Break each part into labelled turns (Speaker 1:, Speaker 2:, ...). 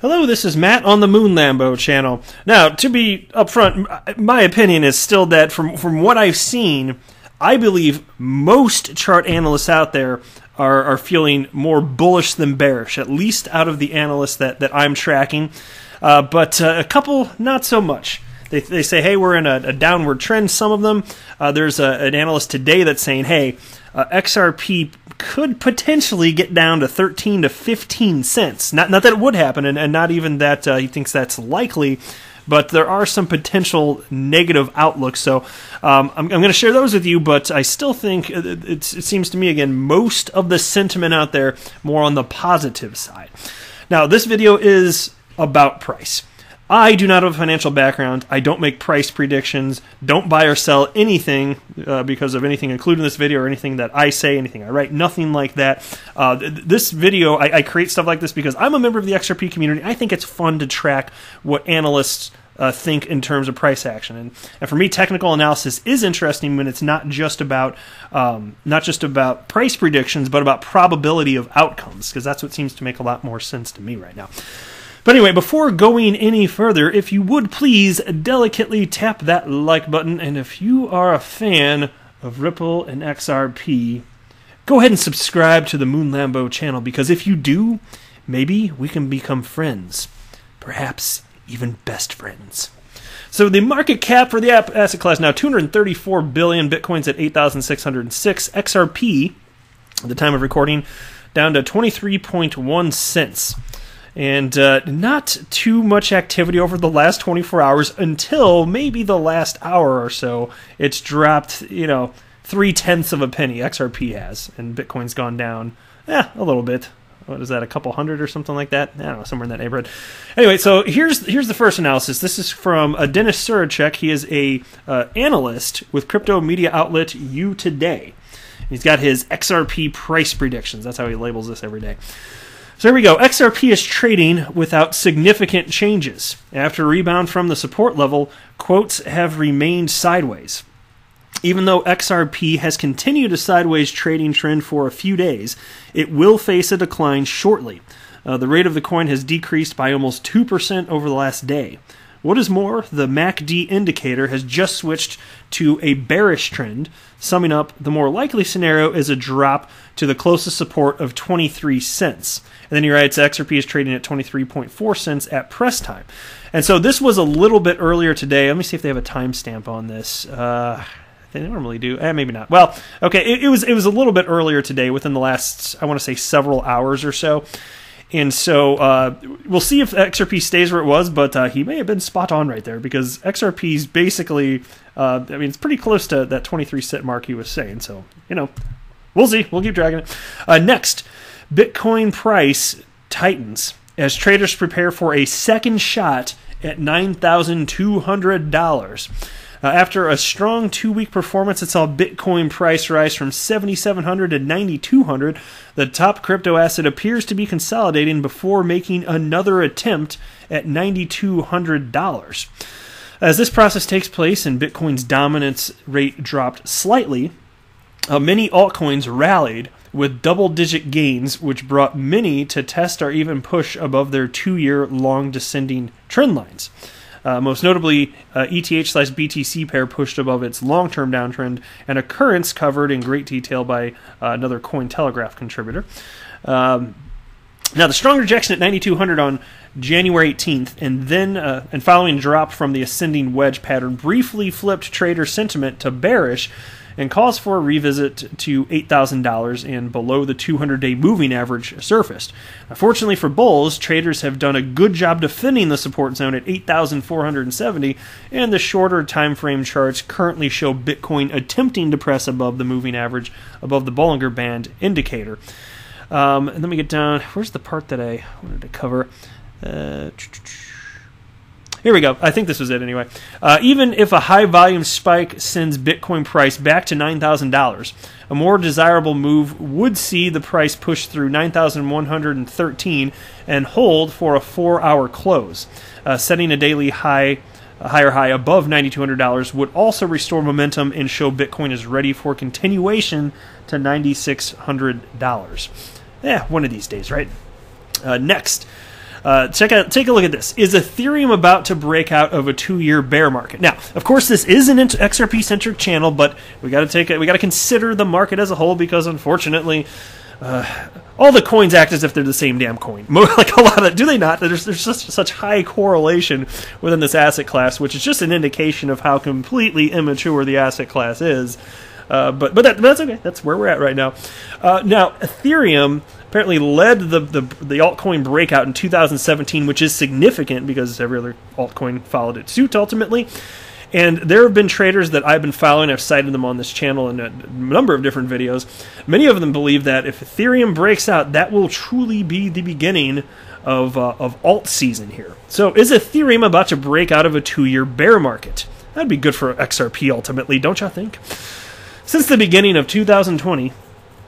Speaker 1: Hello, this is Matt on the Moon Lambo channel. Now, to be upfront, my opinion is still that from from what I've seen, I believe most chart analysts out there are, are feeling more bullish than bearish, at least out of the analysts that, that I'm tracking. Uh, but uh, a couple, not so much. They, they say, hey, we're in a, a downward trend, some of them. Uh, there's a, an analyst today that's saying, hey, uh, XRP could potentially get down to 13 to 15 cents. Not, not that it would happen, and, and not even that uh, he thinks that's likely, but there are some potential negative outlooks. So um, I'm, I'm going to share those with you, but I still think it, it seems to me, again, most of the sentiment out there more on the positive side. Now, this video is about price. I do not have a financial background. I don't make price predictions. Don't buy or sell anything uh, because of anything included in this video or anything that I say, anything I write, nothing like that. Uh, this video, I, I, create stuff like this because I'm a member of the XRP community. I think it's fun to track what analysts uh, think in terms of price action. And, and for me, technical analysis is interesting when it's not just about um, not just about price predictions, but about probability of outcomes because that's what seems to make a lot more sense to me right now. But anyway, before going any further, if you would please delicately tap that like button, and if you are a fan of Ripple and XRP, go ahead and subscribe to the Moon Lambo channel because if you do, maybe we can become friends. Perhaps even best friends. So the market cap for the asset class now 234 billion, Bitcoin's at 8,606, XRP at the time of recording down to 23.1 cents and uh, not too much activity over the last 24 hours until maybe the last hour or so. It's dropped, you know, three tenths of a penny. XRP has, and Bitcoin's gone down, yeah, a little bit. What is that? A couple hundred or something like that? I don't know, somewhere in that neighborhood. Anyway, so here's here's the first analysis. This is from uh, Denys Serhiichuk. He is a uh, analyst with crypto media outlet U.Today. He's got his XRP price predictions. That's how he labels this every day. So here we go. XRP is trading without significant changes. After a rebound from the support level, quotes have remained sideways. Even though XRP has continued a sideways trading trend for a few days, it will face a decline shortly. Uh, the rate of the coin has decreased by almost 2% over the last day. What is more, the MACD indicator has just switched to a bearish trend. Summing up, the more likely scenario is a drop to the closest support of 23 cents. And then he writes XRP is trading at 23.4 cents at press time. And so this was a little bit earlier today. Let me see if they have a timestamp on this. Uh, they normally do. Eh, maybe not. Well, okay, it, it was it was a little bit earlier today, within the last I want to say several hours or so. And so uh, we'll see if XRP stays where it was, but uh, he may have been spot on right there because XRP is basically, uh, I mean, it's pretty close to that 23 cent mark he was saying. So, you know, we'll see. We'll keep dragging it. Uh, next, Bitcoin price tightens as traders prepare for a second shot at $9,200. Uh, after a strong two week performance that saw Bitcoin price rise from 7,700 to 9,200, the top crypto asset appears to be consolidating before making another attempt at $9,200. As this process takes place and Bitcoin's dominance rate dropped slightly, uh, many altcoins rallied with double digit gains, which brought many to test or even push above their two year long descending trend lines. Uh, most notably, uh, ETH slash BTC pair pushed above its long term downtrend, an occurrence covered in great detail by uh, another Cointelegraph contributor. Um, now, the strong rejection at 9,200 on January 18th, and then uh, and following drop from the ascending wedge pattern, briefly flipped trader sentiment to bearish and calls for a revisit to $8,000 and below the 200 day moving average surfaced. Fortunately for bulls, traders have done a good job defending the support zone at 8,470, and the shorter time frame charts currently show Bitcoin attempting to press above the moving average, above the Bollinger Band indicator. Um, and let me get down. Where's the part that I wanted to cover? Uh, here we go. I think this was it anyway. Uh, even if a high volume spike sends Bitcoin price back to $9,000, a more desirable move would see the price push through 9,113 and hold for a four hour close. Uh, setting a daily high. A higher high above $9,200 would also restore momentum and show Bitcoin is ready for continuation to $9,600. Yeah, one of these days, right? Uh, next, Uh, check out, take a look at this. Is Ethereum about to break out of a two-year bear market? Now, of course, this is an XRP-centric channel, but we got to take it. We got to consider the market as a whole because, unfortunately, uh, all the coins act as if they're the same damn coin. like a lot of, do they not? There's there's such such high correlation within this asset class, which is just an indication of how completely immature the asset class is. Uh, but but, that, but that's okay. That's where we're at right now. Uh, now Ethereum apparently led the, the the altcoin breakout in 2017, which is significant because every other altcoin followed it suit ultimately. And there have been traders that I've been following. I've cited them on this channel in a number of different videos. Many of them believe that if Ethereum breaks out, that will truly be the beginning of uh, of alt season here. So, is Ethereum about to break out of a two-year bear market? That'd be good for XRP ultimately, don't you think? Since the beginning of 2020,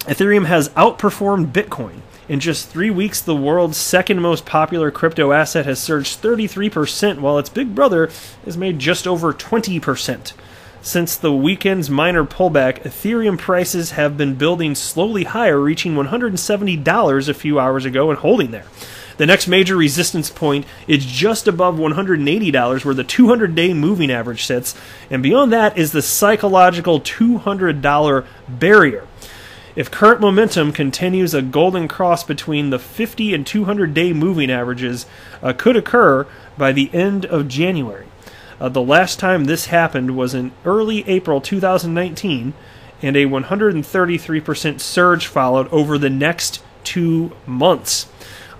Speaker 1: Ethereum has outperformed Bitcoin. In just three weeks, the world's second most popular crypto asset has surged 33%, while its big brother has made just over 20%. Since the weekend's minor pullback, Ethereum prices have been building slowly higher, reaching $170 a few hours ago and holding there. The next major resistance point is just above $180, where the 200 day moving average sits, and beyond that is the psychological $200 barrier. If current momentum continues, a golden cross between the 50 and 200 day moving averages uh, could occur by the end of January. Uh, the last time this happened was in early April 2019, and a 133% surge followed over the next two months.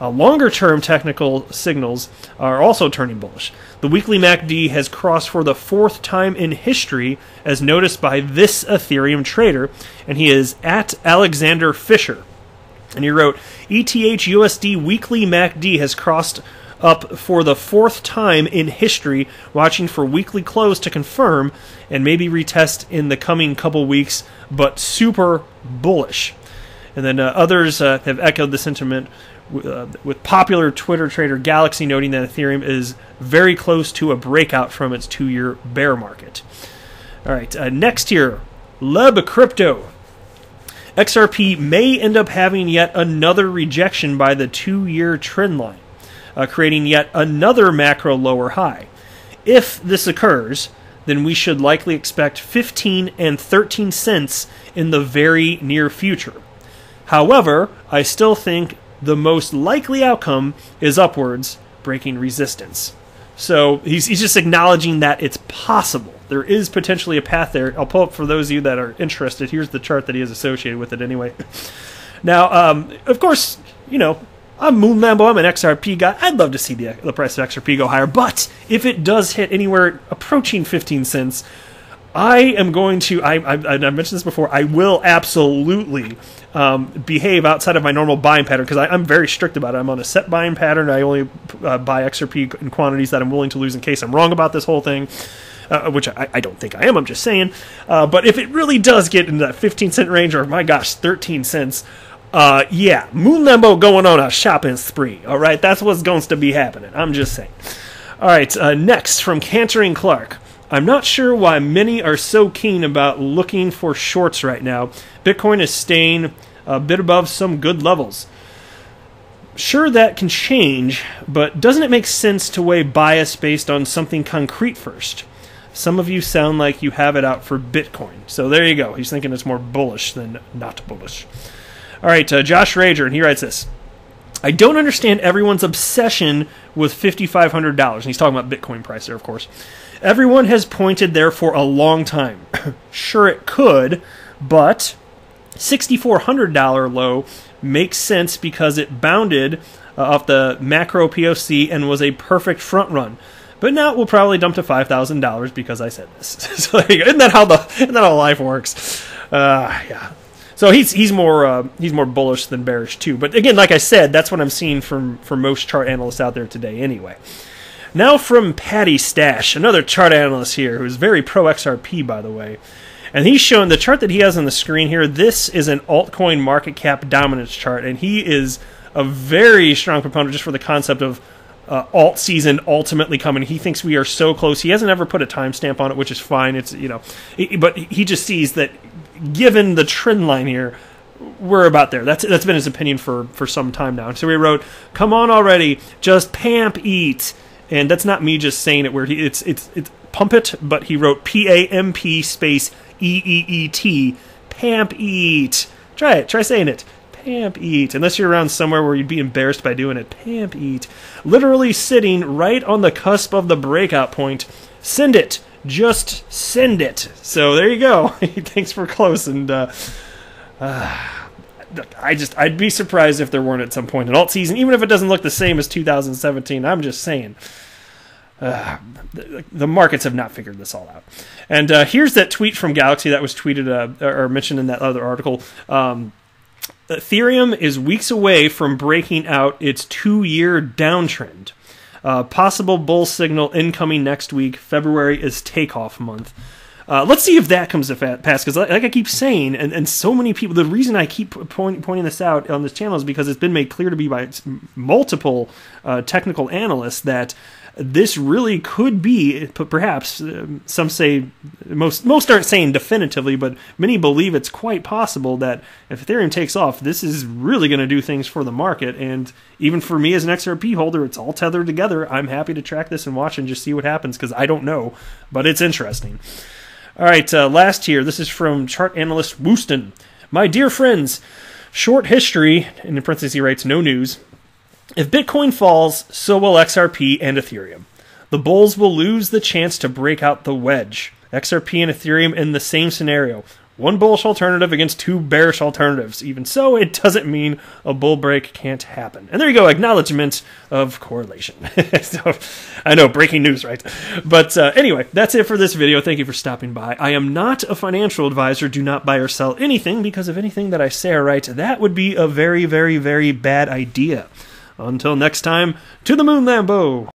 Speaker 1: Uh, longer term technical signals are also turning bullish. The weekly MACD has crossed for the fourth time in history, as noticed by this Ethereum trader, and he is at Alexander Fisher. And he wrote ETH USD weekly MACD has crossed up for the fourth time in history, watching for weekly close to confirm and maybe retest in the coming couple weeks, but super bullish. And then uh, others uh, have echoed the sentiment uh, with popular Twitter trader Galaxy noting that Ethereum is very close to a breakout from its two year bear market. All right, uh, next here, Leb Crypto. XRP may end up having yet another rejection by the two year trend line, uh, creating yet another macro lower high. If this occurs, then we should likely expect 15 and 13 cents in the very near future. However, I still think the most likely outcome is upwards, breaking resistance. So he's, he's just acknowledging that it's possible. There is potentially a path there. I'll pull up for those of you that are interested. Here's the chart that he has associated with it anyway. now, um, of course, you know, I'm Moon Lambo. I'm an XRP guy. I'd love to see the, the price of XRP go higher. But if it does hit anywhere approaching 15 cents, I am going to. I, I, I mentioned this before. I will absolutely um, behave outside of my normal buying pattern because I'm very strict about it. I'm on a set buying pattern. I only uh, buy XRP in quantities that I'm willing to lose in case I'm wrong about this whole thing. Uh, which I, I, don't think I am. I'm just saying. Uh, but if it really does get into that 15 cent range, or my gosh, 13 cents, uh, yeah, Moon Lambo going on a shopping spree. All right, that's what's going to be happening. I'm just saying. All right, uh, next from Cantering Clark. I'm not sure why many are so keen about looking for shorts right now. Bitcoin is staying a bit above some good levels. Sure, that can change, but doesn't it make sense to weigh bias based on something concrete first? Some of you sound like you have it out for Bitcoin. So there you go. He's thinking it's more bullish than not bullish. All right, uh, Josh Rager, and he writes this. I don't understand everyone's obsession with $5,500. And he's talking about Bitcoin price there, of course. Everyone has pointed there for a long time. sure, it could, but $6,400 low makes sense because it bounded uh, off the macro POC and was a perfect front run. But now it will probably dump to five thousand dollars because I said this. so isn't that how the isn't that how life works? Uh, yeah. So he's he's more uh, he's more bullish than bearish too. But again, like I said, that's what I'm seeing from from most chart analysts out there today. Anyway. Now from Patty Stash, another chart analyst here who's very pro XRP, by the way. And he's showing the chart that he has on the screen here. This is an altcoin market cap dominance chart, and he is a very strong proponent just for the concept of uh, alt season ultimately coming. He thinks we are so close. He hasn't ever put a timestamp on it, which is fine. It's you know, but he just sees that given the trend line here, we're about there. That's that's been his opinion for for some time now. So he wrote, "Come on already, just pamp eat." And that's not me just saying it. Where he it's it's it's pump it, but he wrote P A M P space E E E T pamp eat. Try it. Try saying it. Pamp eat. Unless you're around somewhere where you'd be embarrassed by doing it. Pamp eat. Literally sitting right on the cusp of the breakout point. Send it. Just send it. So there you go. Thanks for close and. Uh, uh, I just I'd be surprised if there weren't at some point in alt season, even if it doesn't look the same as 2017. I'm just saying. Uh, the, the, markets have not figured this all out. And uh, here's that tweet from Galaxy that was tweeted uh, or mentioned in that other article. Um, Ethereum is weeks away from breaking out its two year downtrend. Uh, possible bull signal incoming next week. February is takeoff month. Uh, let's see if that comes to pass because, like I keep saying, and, and so many people, the reason I keep point, pointing this out on this channel is because it's been made clear to me by multiple uh, technical analysts that this really could be, perhaps um, some say most most aren't saying definitively, but many believe it's quite possible that if Ethereum takes off, this is really going to do things for the market. And even for me as an XRP holder, it's all tethered together. I'm happy to track this and watch and just see what happens because I don't know, but it's interesting. All right, uh, last here. This is from chart analyst Wooston. My dear friends, short history, in parentheses he writes, no news. If Bitcoin falls, so will XRP and Ethereum. The bulls will lose the chance to break out the wedge. XRP and Ethereum in the same scenario. One bullish alternative against two bearish alternatives. Even so, it doesn't mean a bull break can't happen. And there you go, acknowledgement of correlation. so, I know, breaking news, right? But uh, anyway, that's it for this video. Thank you for stopping by. I am not a financial advisor. Do not buy or sell anything because of anything that I say or write. That would be a very, very, very bad idea. Until next time, to the moon, Lambo!